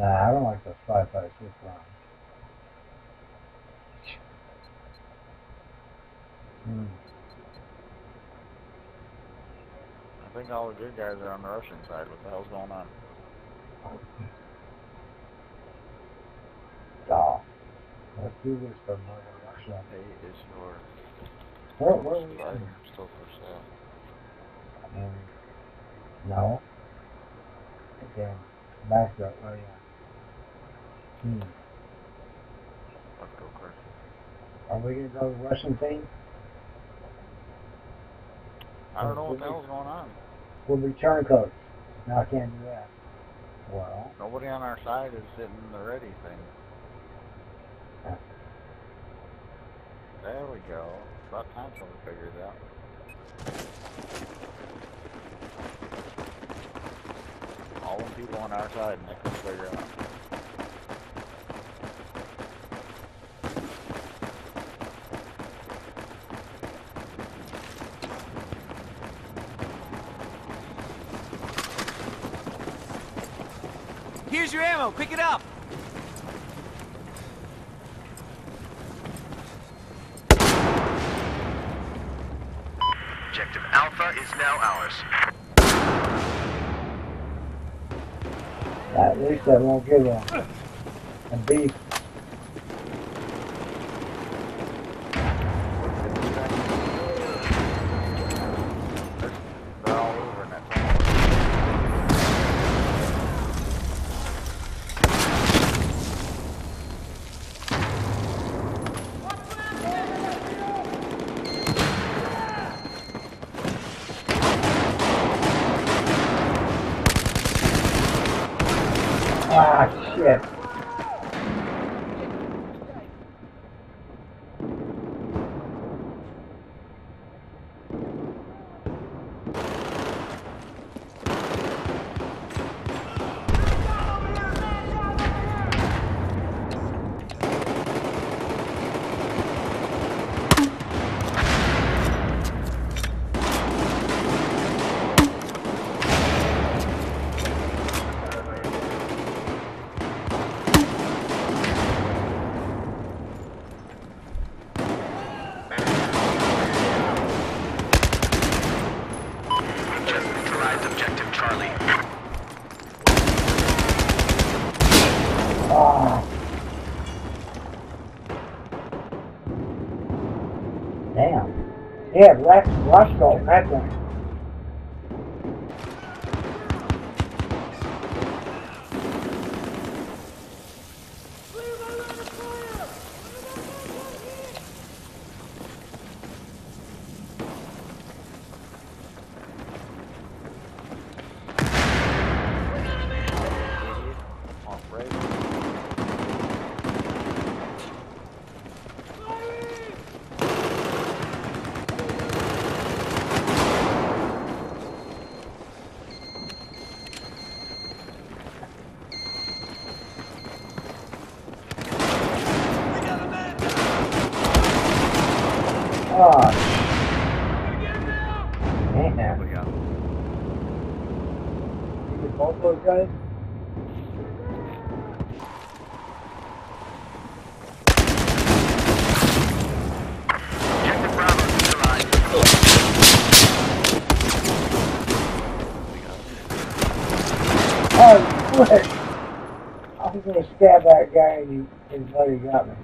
Nah, I don't like those five five six rounds. Hmm. I think all the good guys are on the Russian side. What the hell's going on? Oh. Let's do this for Mother Russia. A is your Where, where are we still for sale. Um, no. Okay. Back up. Oh, yeah. Hmm. Let's go, Chris. Are we going to go Russian thing? I don't know what the hell's going on. We'll be turncoats. No, I can't do that. Well, Nobody on our side is hitting the ready thing. There we go. About time someone figures it out. All the people on our side and they can figure it out. Here's your ammo. Pick it up. Objective Alpha is now ours. at least that won't give a, a beef. Ah, shit. Just neutralized Objective Charlie. Ah. Damn. Yeah, Rex Rusko, that thing. Idiot. Off rail. Ah. Damn. We got You get both those guys? Objective Bravo neutralized. Shit. I was gonna stab that guy and he, his buddy got me.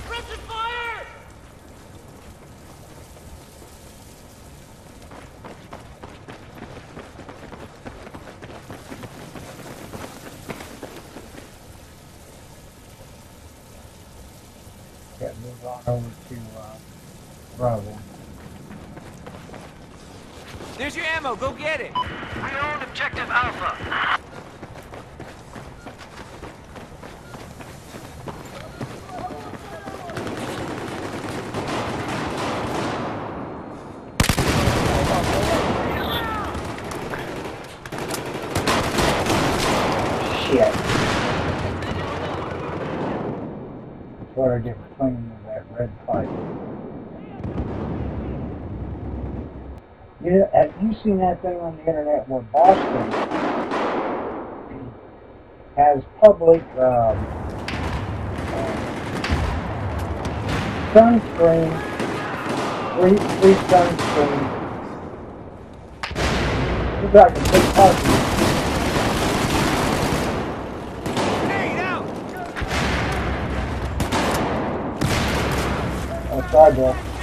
Control. Got to move on over to uh, Bravo. There's your ammo. Go get it. We own Objective Alpha. Shit. What I get with that red pipe. Have you seen that thing on the internet where Boston has public um, sunscreen, free, free sunscreen? It's like a big party. Grenade out. Oh, sorry,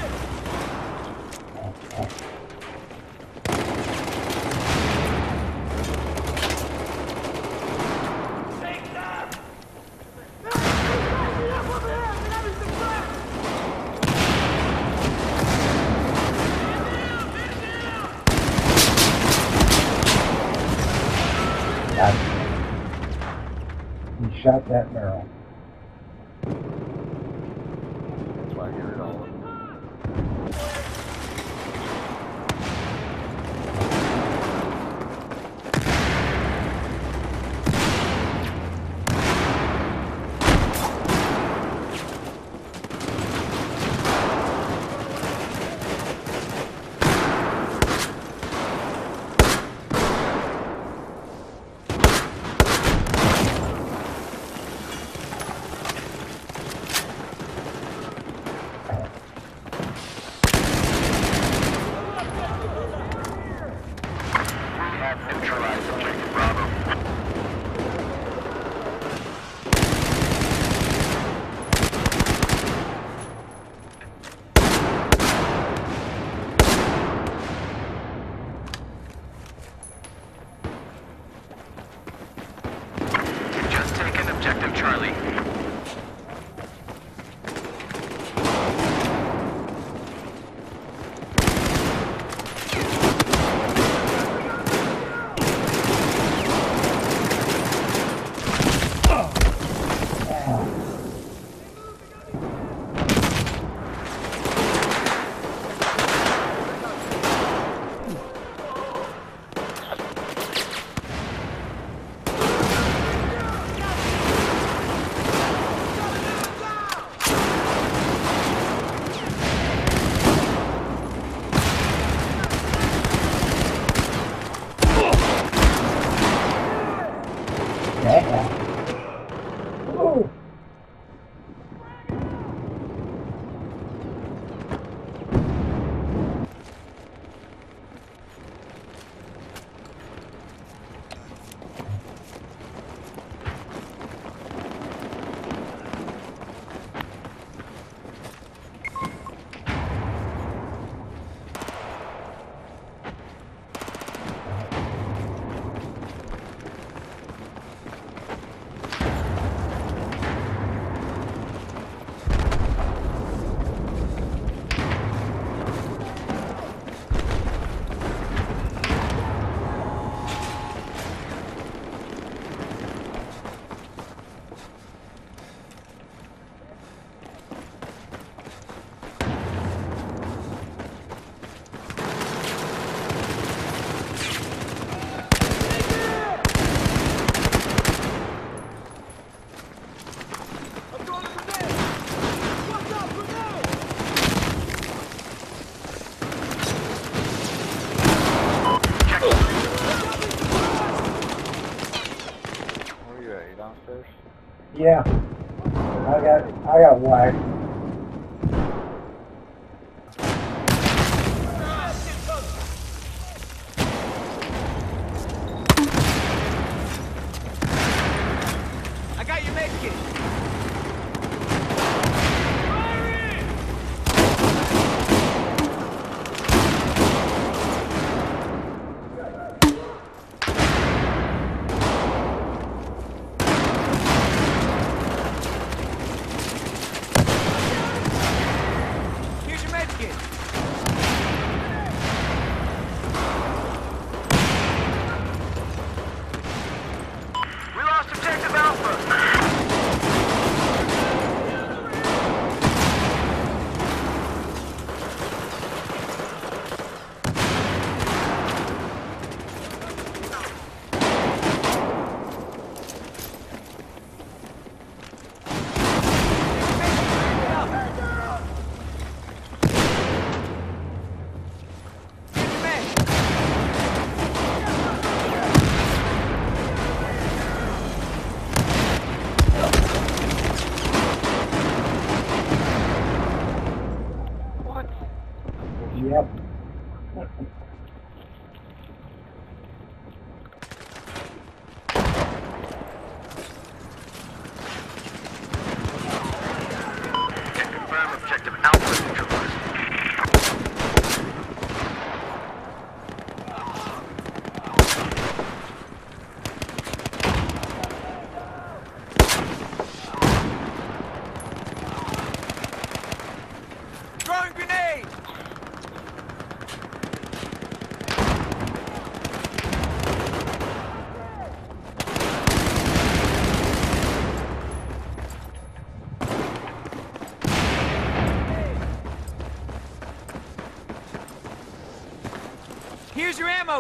Yeah. I got I got whacked.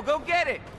Go get it.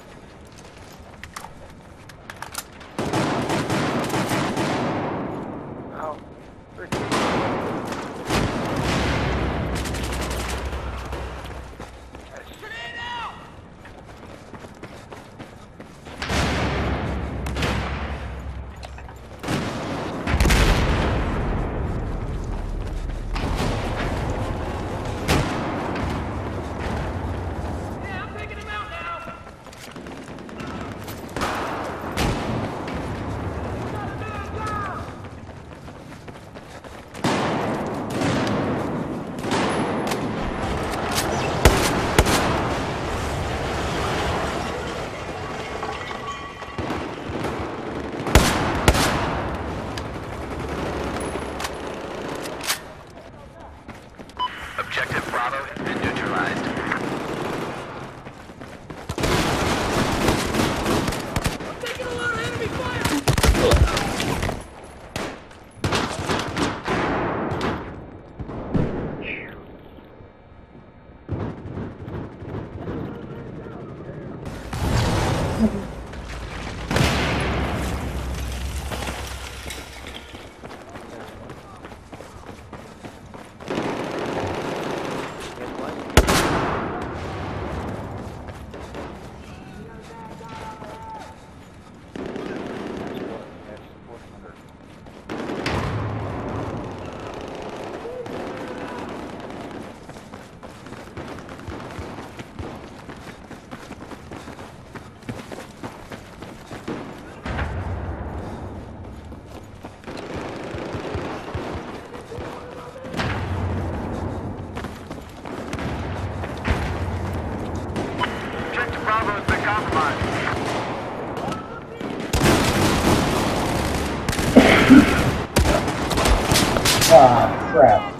Ah, crap.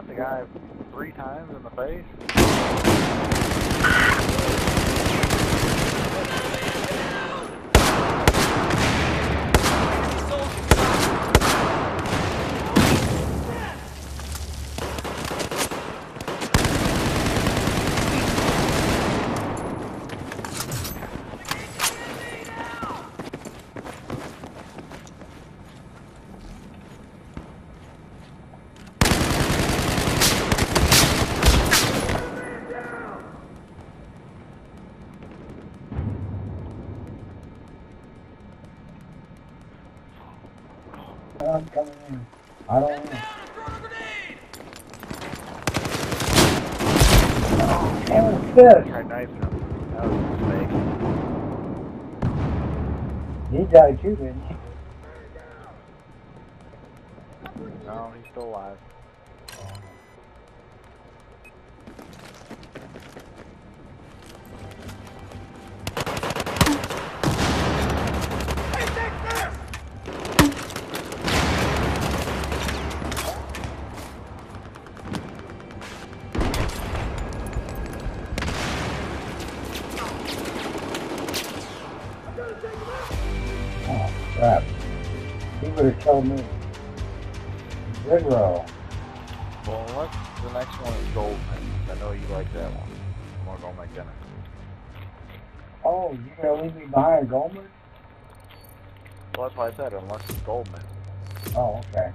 shot the guy three times in the face. shit. I knifed him. That was a mistake. He died too, didn't he? No, he's still alive. crap. He would have told me. Red. Well, what? the next one is Golmud. I know you like that one. I'm gonna go make dinner. Oh, you're gonna leave me behind Golmud? Well, that's why I said, unless it's Golmud. Oh, okay.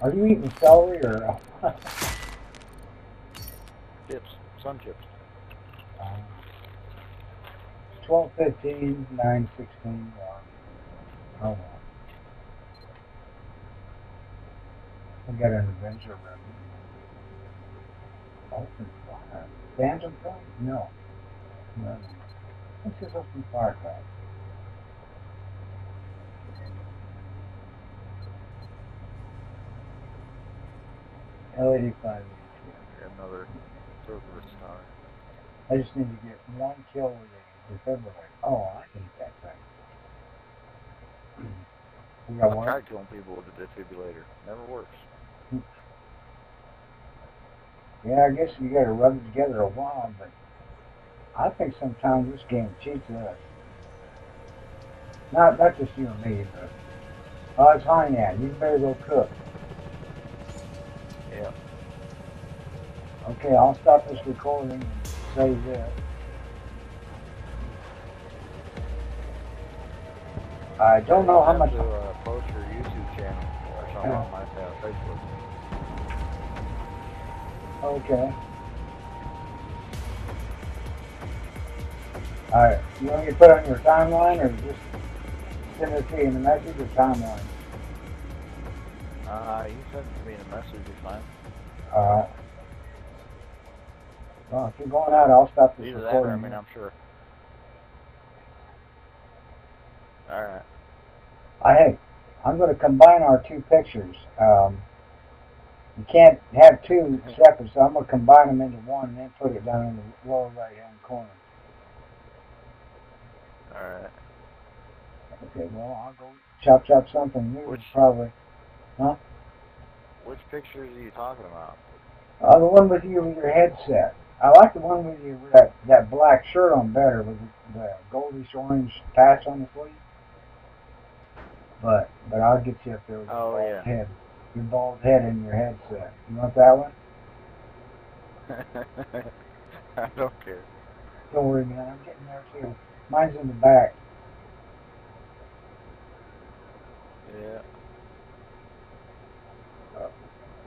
Are you eating celery or... chips, sun chips. Um. Twelve fifteen, nine sixteen. Uh, oh well. We got an adventure room. Open fire. Phantom Front? No. No. This is open firecracker. L85. Got Another Cerberus tower. I just need to get one kill with a defibrillator. Oh, I hate that thing. We got I've one? tried killing people with a defibrillator. Never works. Yeah, I guess you gotta rub it together a while, but I think sometimes this game cheats us. Not not just you and me, but oh, it's Hainan. You better go cook. Yeah. Okay, I'll stop this recording and save this. I don't know how much. To, uh, post your YouTube channel or something on my uh, Facebook. Okay. Alright, you want me to put it on your timeline or just send it to you in a message or timeline? Uh, you send it to me in a message. It's fine. Alright. Well, if you're going out, I'll stop this Either that or I recording. mean, I'm sure. All right. I, hey, I'm going to combine our two pictures. Um, you can't have two separate, so I'm going to combine them into one and then put it down in the lower right-hand corner. All right. Okay, well, I'll go chop chop something new Which- probably. Huh? Which pictures are you talking about? Uh, the one with you with your headset. I like the one with you with that, that black shirt on better with the, the goldish orange patch on the sleeve. But but I'll get you up there with your Oh, bald yeah. head. Your bald head and your headset. You want that one? I don't care. Don't worry, man. I'm getting there too. Mine's in the back. Yeah.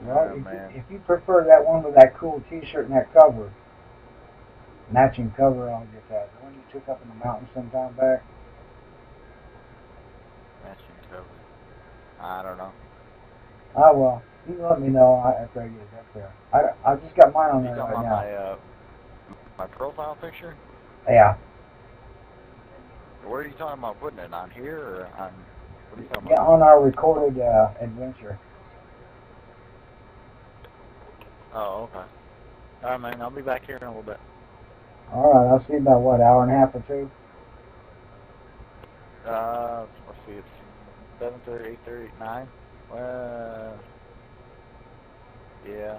Well, Oh, if, man. you, if you prefer that one with that cool T-shirt and that cover, matching cover, I'll get that. The one you took up in the mountains some time back. Cover. I don't know. Ah, well, you let me know I- after I get it up there. I, I just got mine on You there right about now. my uh, my profile picture? Yeah, Where are you talking about putting it? On here or on? What are you talking yeah, about? on our recorded uh, adventure. Oh, okay. All right, man. I'll be back here in a little bit. All right, I'll see you about what hour and a half or two. Uh, let's see. It's seven thirty, eight thirty, nine. Well, yeah.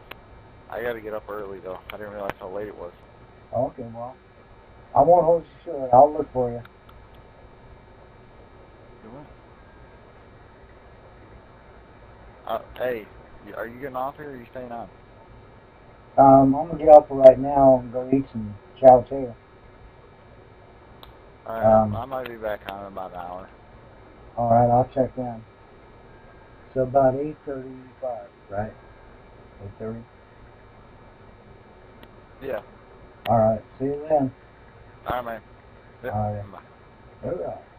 I got to get up early though. I didn't realize how late it was. Okay, well, I won't hold you to it. I'll look for you. Uh, hey, are you getting off here or are you staying on? Um, I'm gonna get off for right now and go eat some chow too. All right, Um, I might be back on in about an hour. All right, I'll check in. So about eight thirty-five, right? Eight thirty. Yeah. All right. See you then. All right, man. All right. Bye. All right.